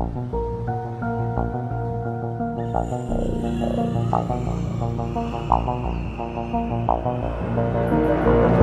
Thank you.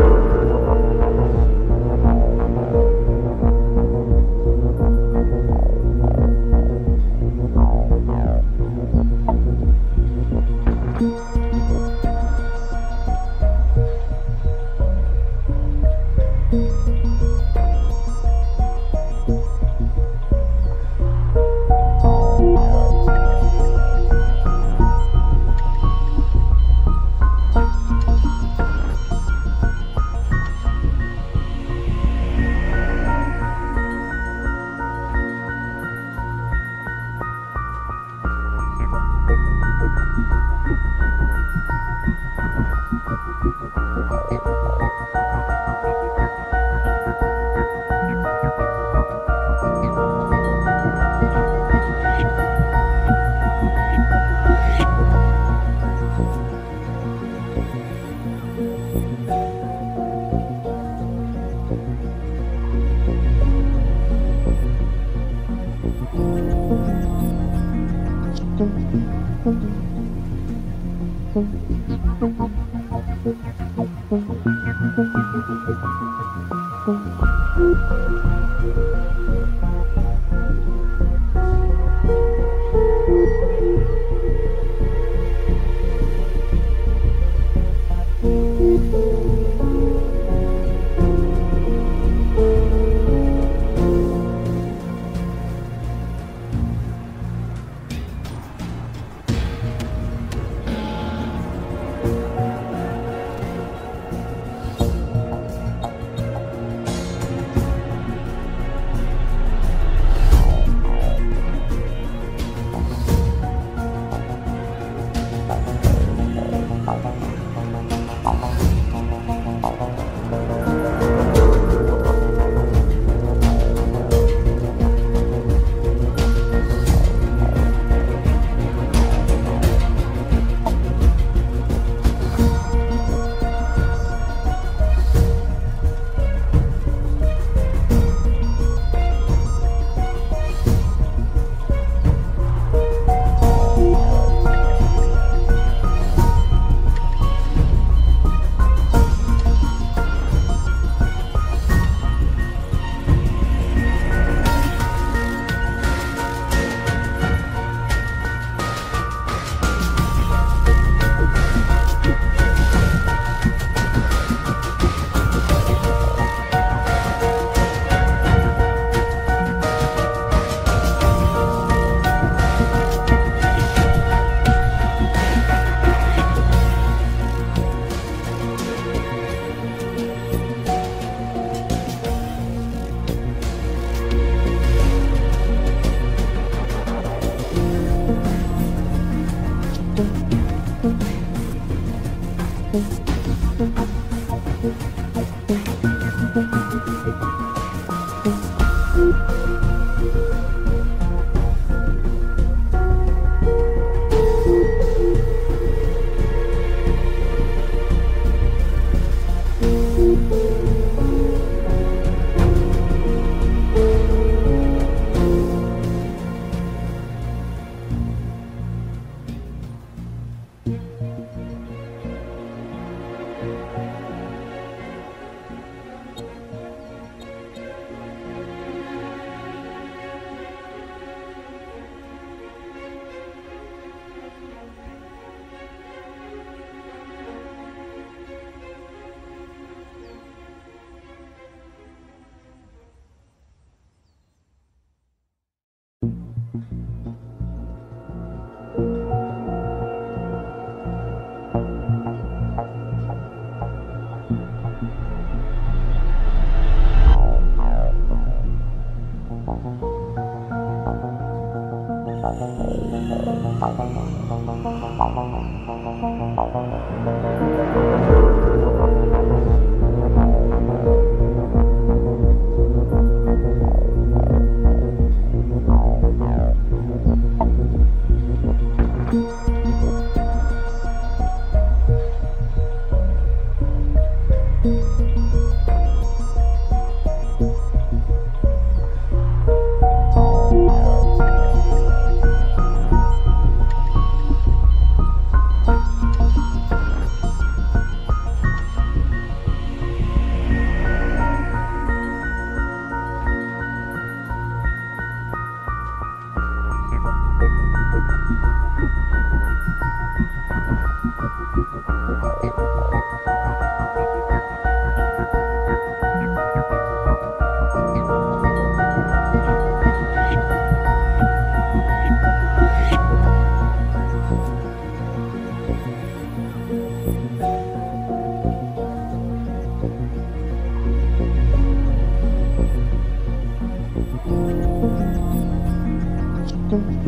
Thank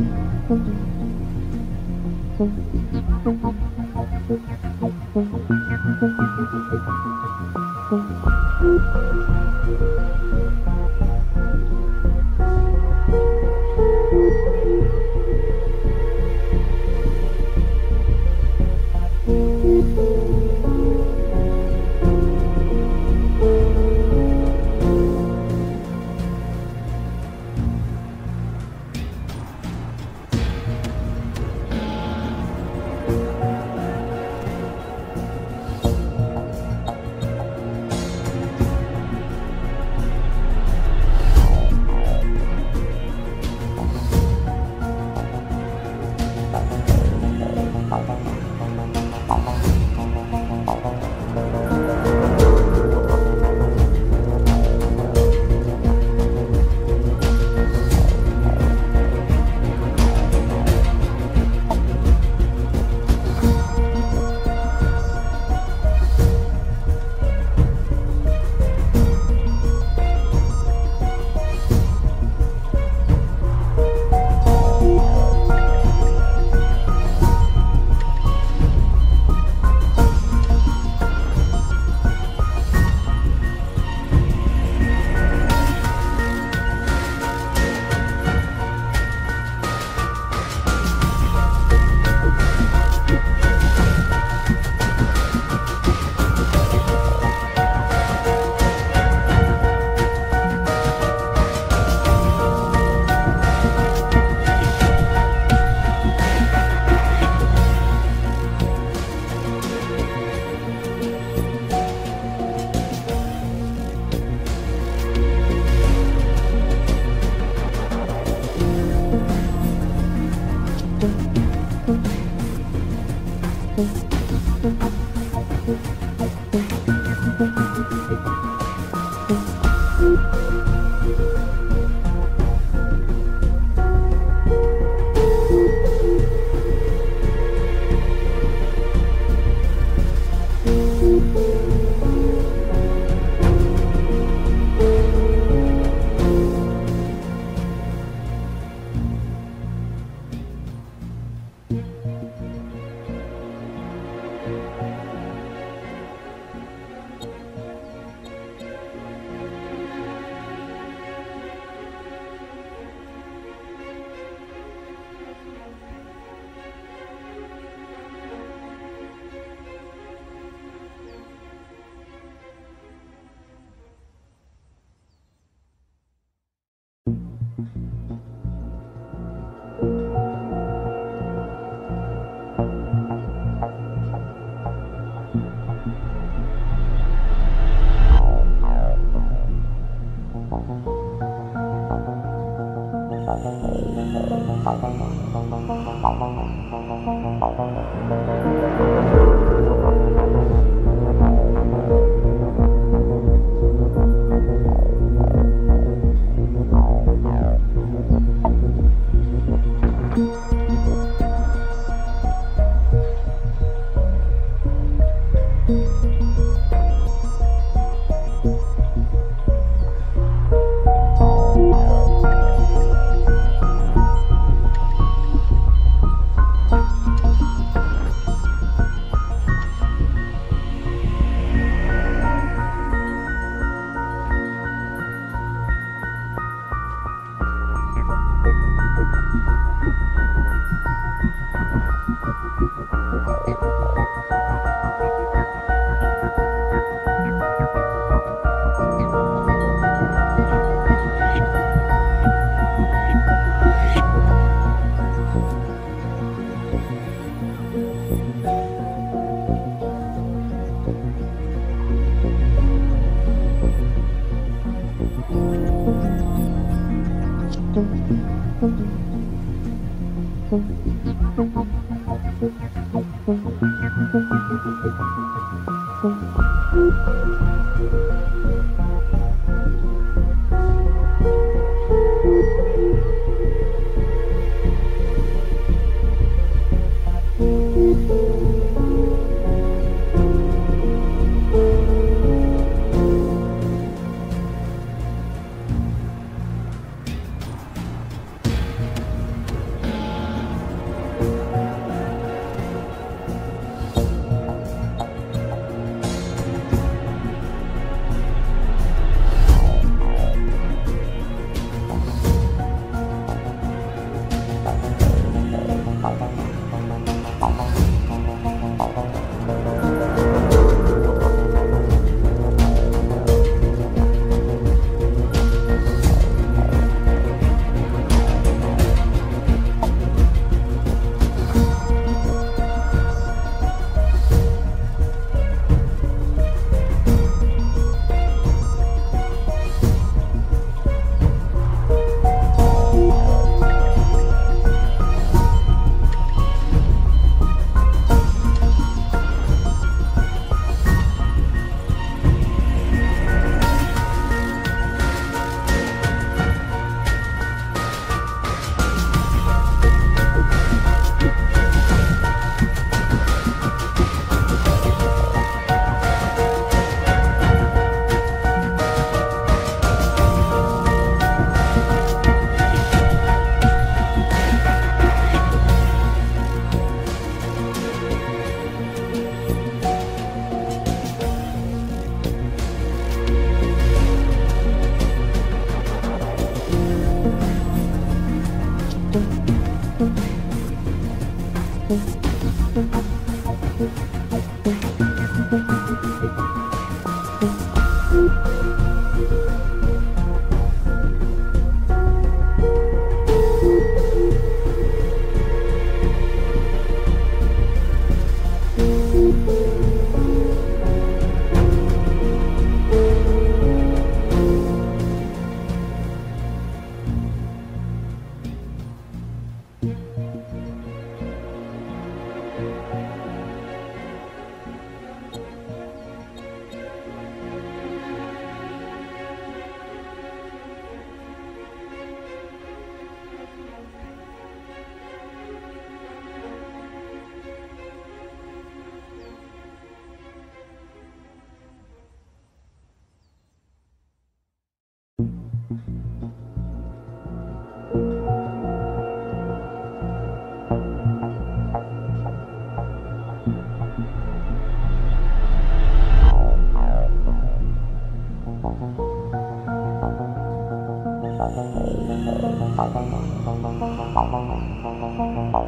you.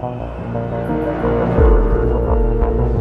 Thank you.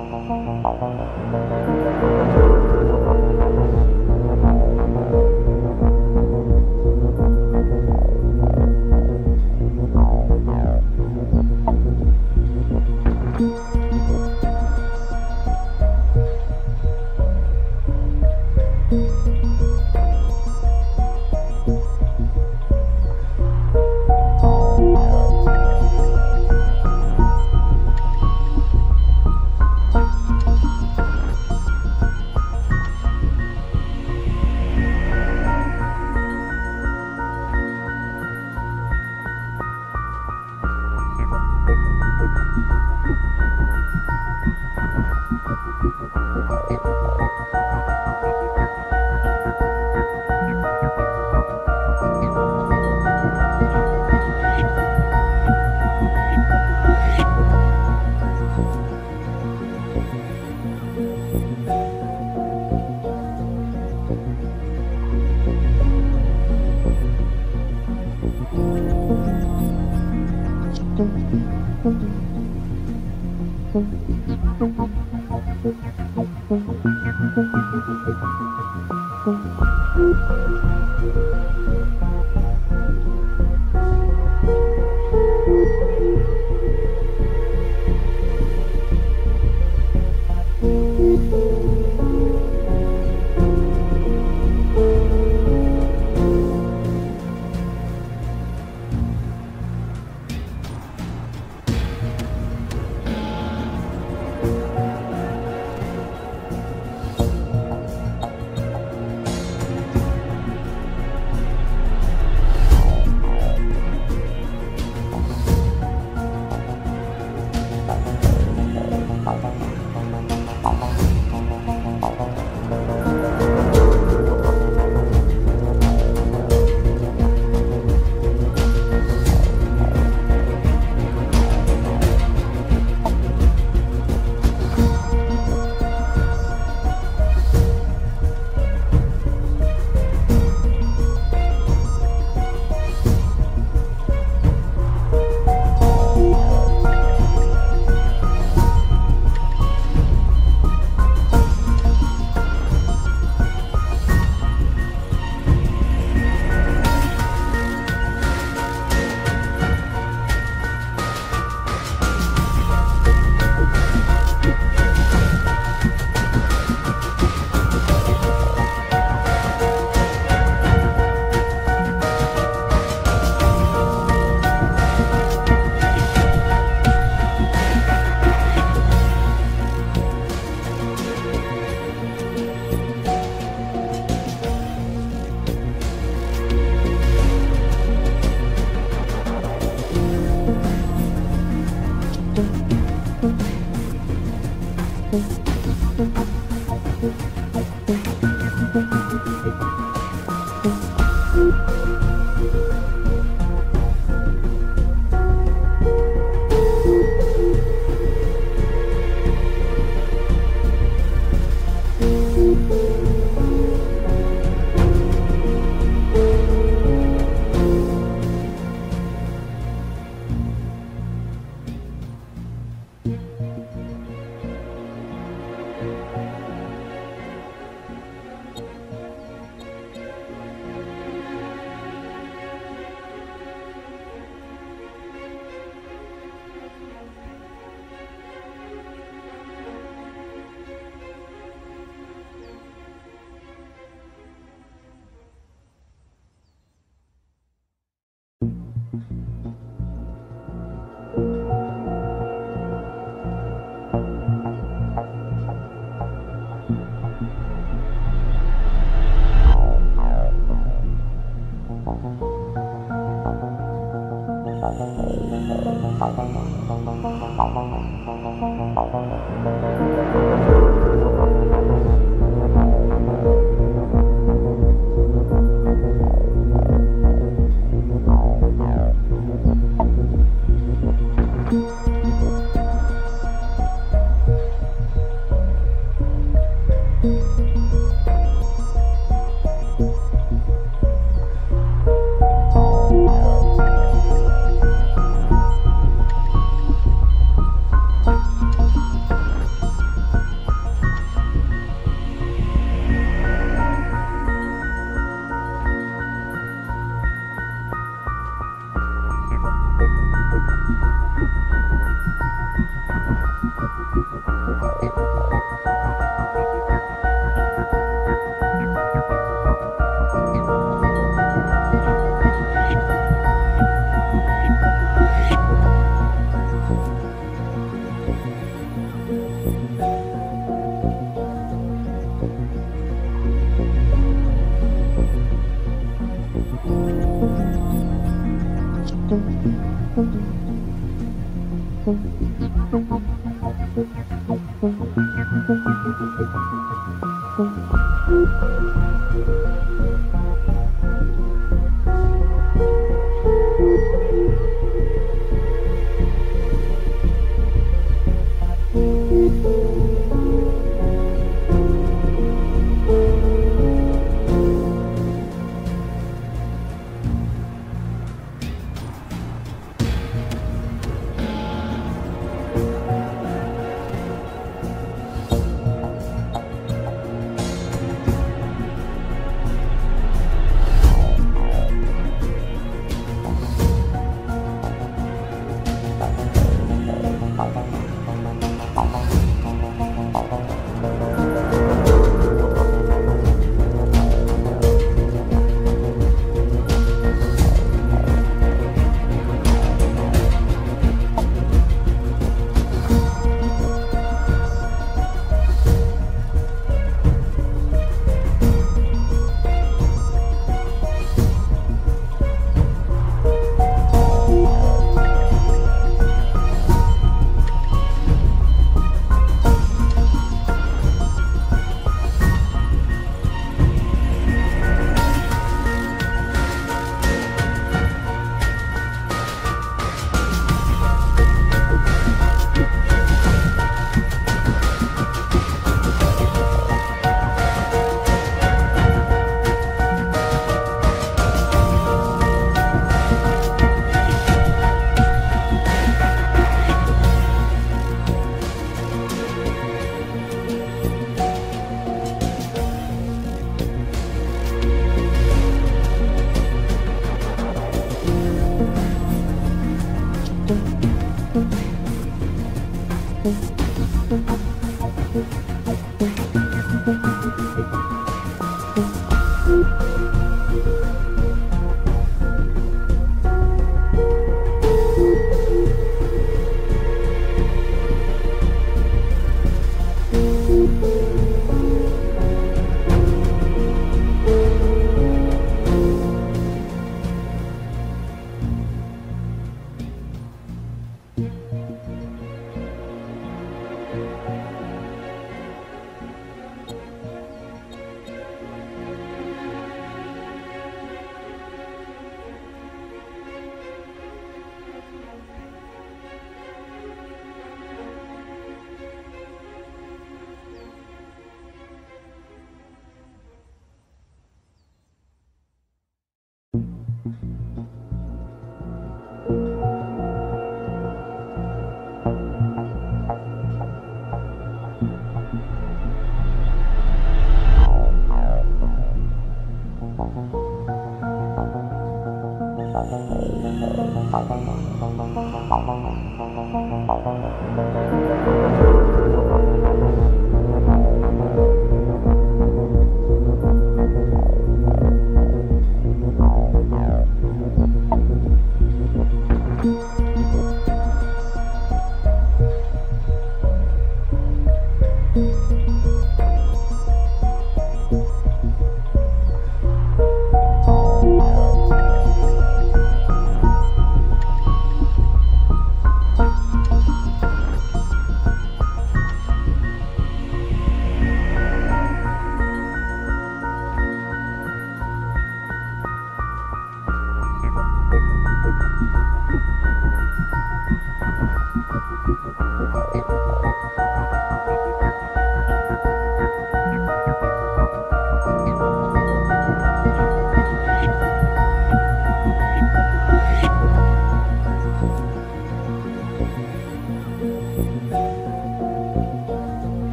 Thank